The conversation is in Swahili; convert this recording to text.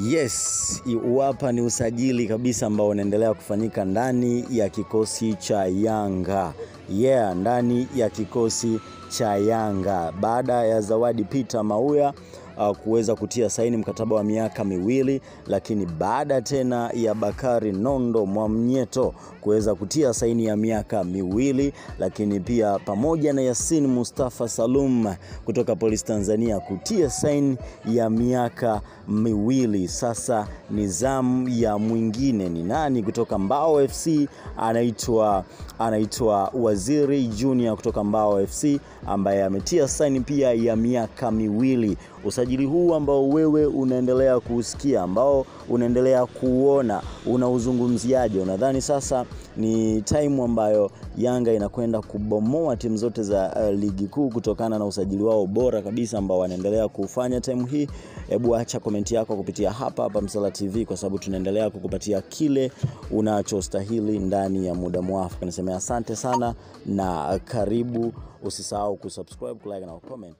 Yes, hapa ni usajili kabisa ambao unaendelea kufanyika ndani ya kikosi cha Yanga. Yeah, ndani ya kikosi cha Yanga baada ya Zawadi Peter Mauya uh, kuweza kutia saini mkataba wa miaka miwili, lakini baada tena ya Bakari Nondo Mwamnyeto kuweza kutia saini ya miaka miwili, lakini pia pamoja na Yasin Mustafa Salum kutoka Polisi Tanzania kutia saini ya miaka miwili. Sasa ni zamu ya mwingine, ni nani kutoka Mbao FC? Anaitwa anaitwa Waziri Junior kutoka Mbao FC ambaye ametia saini pia ya miaka miwili. Usajili huu ambao wewe unaendelea kuusikia, ambao unaendelea kuona, unauzungumziaje? Unadhani sasa ni time ambayo Yanga inakwenda kubomoa timu zote za uh, ligi kuu kutokana na usajili wao bora kabisa ambao wanaendelea kufanya time hii? Hebu acha komenti yako kupitia hapa hapa Msala TV, kwa sababu tunaendelea kukupatia kile unachostahili ndani ya muda mwafaka. Niseme asante sana na karibu. Usisahau kusubscribe, kulike na comment.